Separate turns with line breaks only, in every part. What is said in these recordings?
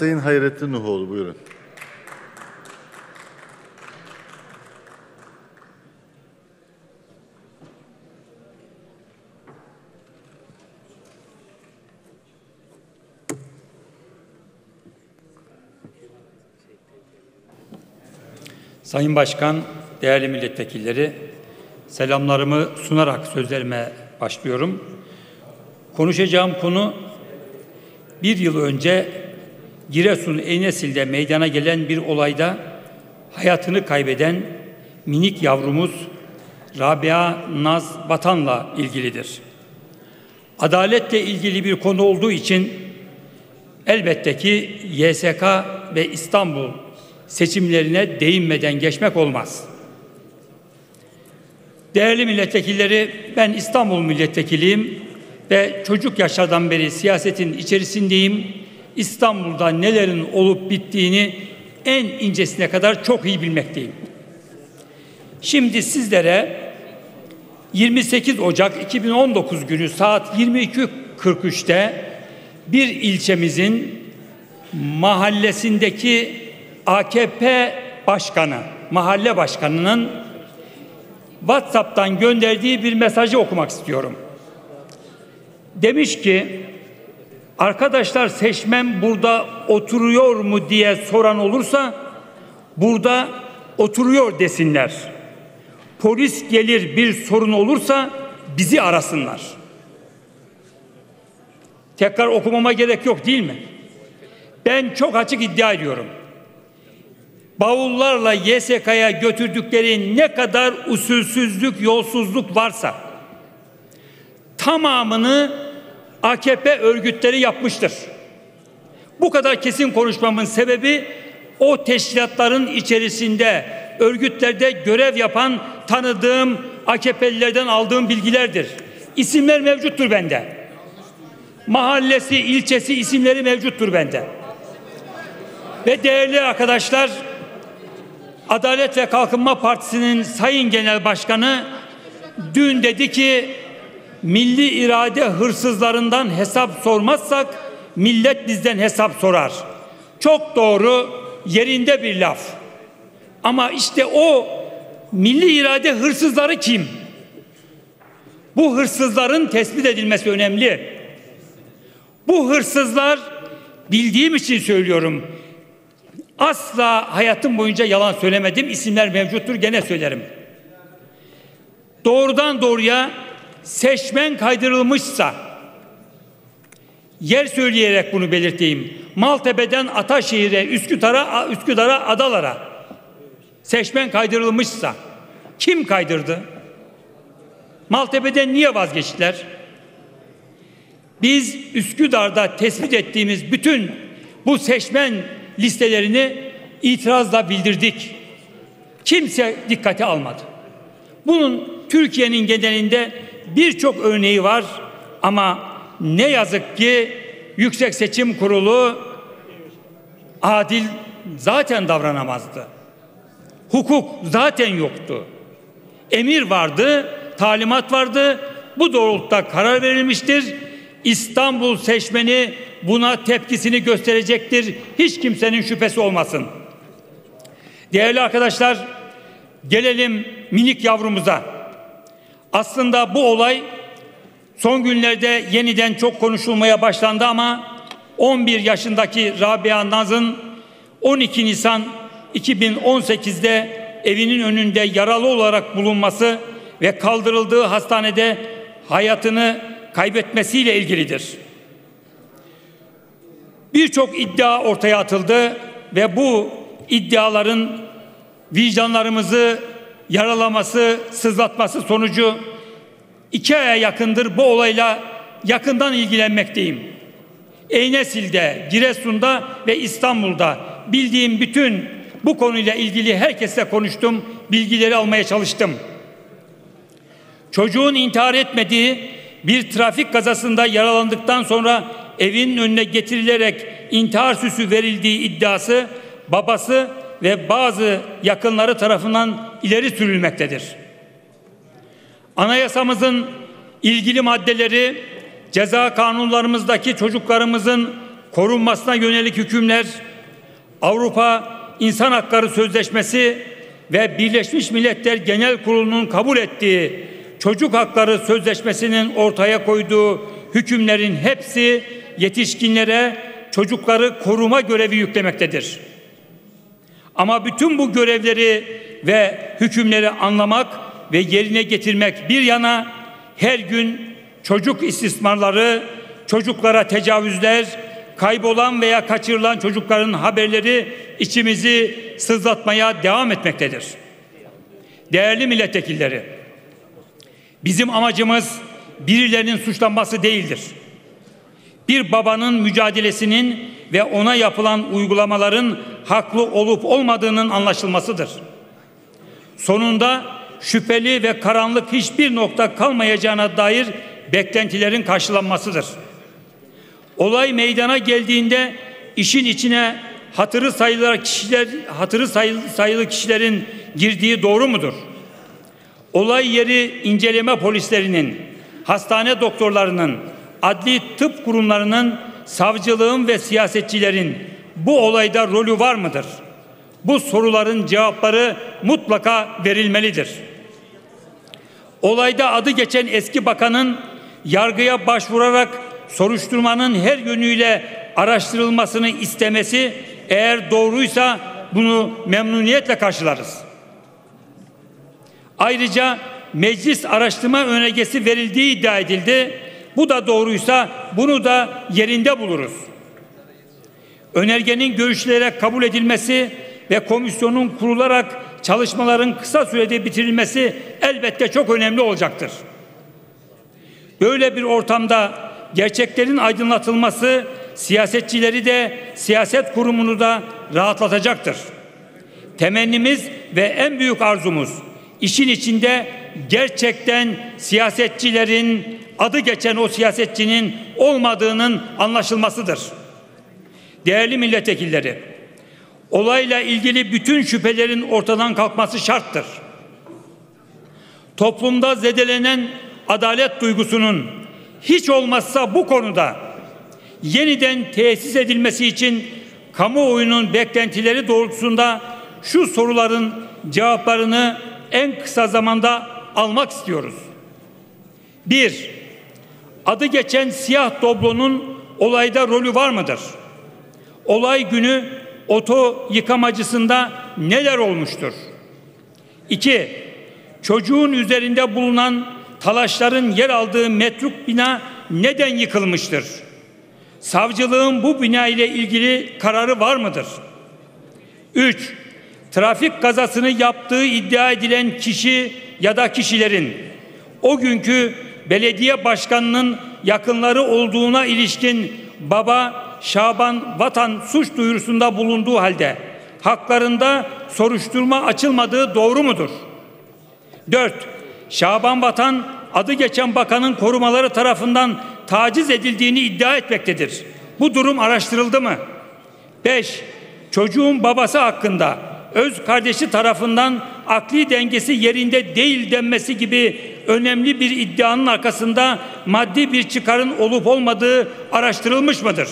Sayın Hayrettin Nuhoğlu buyurun.
Sayın Başkan, değerli milletvekilleri, selamlarımı sunarak sözlerime başlıyorum. Konuşacağım konu bir yıl önce Giresun Eynesil'de meydana gelen bir olayda hayatını kaybeden minik yavrumuz Rabia Naz Batan'la ilgilidir. Adaletle ilgili bir konu olduğu için elbette ki YSK ve İstanbul seçimlerine değinmeden geçmek olmaz. Değerli milletvekilleri, ben İstanbul milletvekiliyim ve çocuk yaşlardan beri siyasetin içerisindeyim. İstanbul'da nelerin olup bittiğini en incesine kadar çok iyi bilmekteyim. Şimdi sizlere 28 Ocak 2019 günü saat 22.43'te bir ilçemizin mahallesindeki AKP başkanı, mahalle başkanının WhatsApp'tan gönderdiği bir mesajı okumak istiyorum. Demiş ki arkadaşlar seçmen burada oturuyor mu diye soran olursa burada oturuyor desinler. Polis gelir bir sorun olursa bizi arasınlar. Tekrar okumama gerek yok değil mi? Ben çok açık iddia ediyorum. Bavullarla YSK'ya götürdükleri ne kadar usulsüzlük, yolsuzluk varsa tamamını AKP örgütleri yapmıştır. Bu kadar kesin konuşmamın sebebi o teşkilatların içerisinde örgütlerde görev yapan tanıdığım AKP'lilerden aldığım bilgilerdir. İsimler mevcuttur bende. Mahallesi, ilçesi isimleri mevcuttur bende. Ve değerli arkadaşlar, Adalet ve Kalkınma Partisi'nin Sayın Genel Başkanı dün dedi ki milli irade hırsızlarından hesap sormazsak millet bizden hesap sorar. Çok doğru yerinde bir laf. Ama işte o milli irade hırsızları kim? Bu hırsızların tespit edilmesi önemli. Bu hırsızlar bildiğim için söylüyorum. Asla hayatım boyunca yalan söylemedim. İsimler mevcuttur gene söylerim. Doğrudan doğruya seçmen kaydırılmışsa yer söyleyerek bunu belirteyim. Maltepe'den Ataşehir'e, Üsküdar'a, Üsküdar'a, Adalara seçmen kaydırılmışsa kim kaydırdı? Maltepe'den niye vazgeçtiler? Biz Üsküdar'da tespit ettiğimiz bütün bu seçmen listelerini itirazla bildirdik. Kimse dikkate almadı. Bunun Türkiye'nin genelinde birçok örneği var ama ne yazık ki Yüksek Seçim Kurulu adil zaten davranamazdı. Hukuk zaten yoktu. Emir vardı, talimat vardı. Bu doğrultuda karar verilmiştir. İstanbul seçmeni buna tepkisini gösterecektir. Hiç kimsenin şüphesi olmasın. Değerli arkadaşlar, gelelim minik yavrumuza. Aslında bu olay son günlerde yeniden çok konuşulmaya başlandı ama 11 yaşındaki Rabia Naz'ın 12 Nisan 2018'de evinin önünde yaralı olarak bulunması ve kaldırıldığı hastanede hayatını kaybetmesiyle ilgilidir. Birçok iddia ortaya atıldı ve bu iddiaların vicdanlarımızı yaralaması, sızlatması sonucu iki aya yakındır bu olayla yakından ilgilenmekteyim. Eynesil'de, Giresun'da ve İstanbul'da bildiğim bütün bu konuyla ilgili herkesle konuştum, bilgileri almaya çalıştım. Çocuğun intihar etmediği bir trafik kazasında yaralandıktan sonra evinin önüne getirilerek intihar süsü verildiği iddiası babası ve bazı yakınları tarafından ileri sürülmektedir. Anayasamızın ilgili maddeleri ceza kanunlarımızdaki çocuklarımızın korunmasına yönelik hükümler, Avrupa İnsan Hakları Sözleşmesi ve Birleşmiş Milletler Genel Kurulu'nun kabul ettiği Çocuk Hakları Sözleşmesi'nin ortaya koyduğu hükümlerin hepsi yetişkinlere çocukları koruma görevi yüklemektedir. Ama bütün bu görevleri ve hükümleri anlamak ve yerine getirmek bir yana her gün çocuk istismarları, çocuklara tecavüzler, kaybolan veya kaçırılan çocukların haberleri içimizi sızlatmaya devam etmektedir. Değerli milletvekilleri, bizim amacımız birilerinin suçlanması değildir. Bir babanın mücadelesinin ve ona yapılan uygulamaların haklı olup olmadığının anlaşılmasıdır. Sonunda şüpheli ve karanlık hiçbir nokta kalmayacağına dair beklentilerin karşılanmasıdır. Olay meydana geldiğinde işin içine hatırı sayılı kişiler hatırı sayılı kişilerin girdiği doğru mudur? Olay yeri inceleme polislerinin, hastane doktorlarının, adli tıp kurumlarının, savcılığın ve siyasetçilerin bu olayda rolü var mıdır? Bu soruların cevapları mutlaka verilmelidir. Olayda adı geçen eski bakanın yargıya başvurarak soruşturmanın her yönüyle araştırılmasını istemesi eğer doğruysa bunu memnuniyetle karşılarız. Ayrıca meclis araştırma önergesi verildiği iddia edildi. Bu da doğruysa bunu da yerinde buluruz. Önergenin görüşlere kabul edilmesi ve komisyonun kurularak çalışmaların kısa sürede bitirilmesi elbette çok önemli olacaktır. Böyle bir ortamda gerçeklerin aydınlatılması siyasetçileri de siyaset kurumunu da rahatlatacaktır. Temennimiz ve en büyük arzumuz işin içinde gerçekten siyasetçilerin adı geçen o siyasetçinin olmadığının anlaşılmasıdır. Değerli milletvekilleri, olayla ilgili bütün şüphelerin ortadan kalkması şarttır. Toplumda zedelenen adalet duygusunun hiç olmazsa bu konuda yeniden tesis edilmesi için kamuoyunun beklentileri doğrultusunda şu soruların cevaplarını en kısa zamanda almak istiyoruz. Bir, adı geçen siyah doblonun olayda rolü var mıdır? Olay günü oto yıkamacısında neler olmuştur? İki, çocuğun üzerinde bulunan talaşların yer aldığı metruk bina neden yıkılmıştır? Savcılığın bu bina ile ilgili kararı var mıdır? 3. Trafik kazasını yaptığı iddia edilen kişi ya da kişilerin o günkü belediye başkanının yakınları olduğuna ilişkin baba Şaban Vatan suç duyurusunda bulunduğu halde haklarında soruşturma açılmadığı doğru mudur? 4. Şaban Vatan adı geçen bakanın korumaları tarafından taciz edildiğini iddia etmektedir. Bu durum araştırıldı mı? 5. Çocuğun babası hakkında öz kardeşi tarafından akli dengesi yerinde değil denmesi gibi önemli bir iddianın arkasında maddi bir çıkarın olup olmadığı araştırılmış mıdır?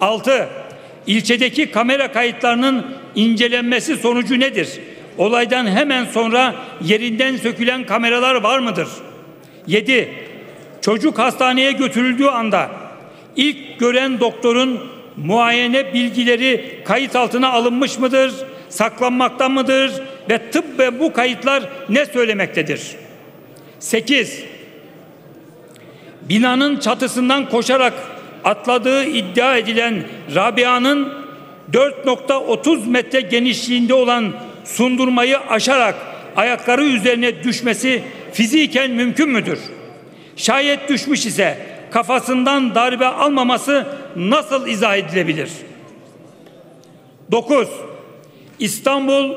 6. İlçedeki kamera kayıtlarının incelenmesi sonucu nedir? Olaydan hemen sonra yerinden sökülen kameralar var mıdır? 7. Çocuk hastaneye götürüldüğü anda ilk gören doktorun muayene bilgileri kayıt altına alınmış mıdır? Saklanmakta mıdır? Ve tıp ve bu kayıtlar ne söylemektedir? 8. Binanın çatısından koşarak atladığı iddia edilen Rabia'nın 4.30 metre genişliğinde olan sundurmayı aşarak ayakları üzerine düşmesi fiziken mümkün müdür? Şayet düşmüş ise kafasından darbe almaması nasıl izah edilebilir? 9. İstanbul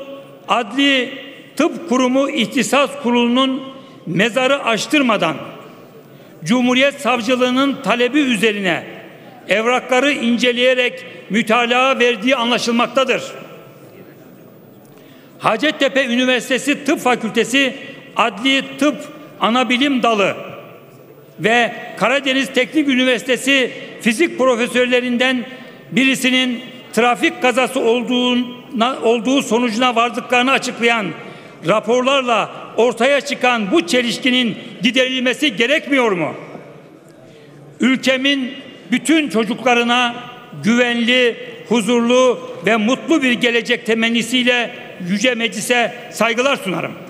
Adli Tıp Kurumu İhtisas Kurulu'nun mezarı açtırmadan Cumhuriyet Savcılığı'nın talebi üzerine evrakları inceleyerek mütalaa verdiği anlaşılmaktadır. Hacettepe Üniversitesi Tıp Fakültesi Adli Tıp Anabilim Dalı ve Karadeniz Teknik Üniversitesi fizik profesörlerinden birisinin trafik kazası olduğuna, olduğu sonucuna vardıklarını açıklayan raporlarla ortaya çıkan bu çelişkinin giderilmesi gerekmiyor mu? Ülkemin bütün çocuklarına güvenli, huzurlu ve mutlu bir gelecek temennisiyle Yüce Meclis'e saygılar sunarım.